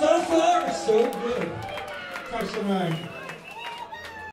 So far, so good. Touch the mic.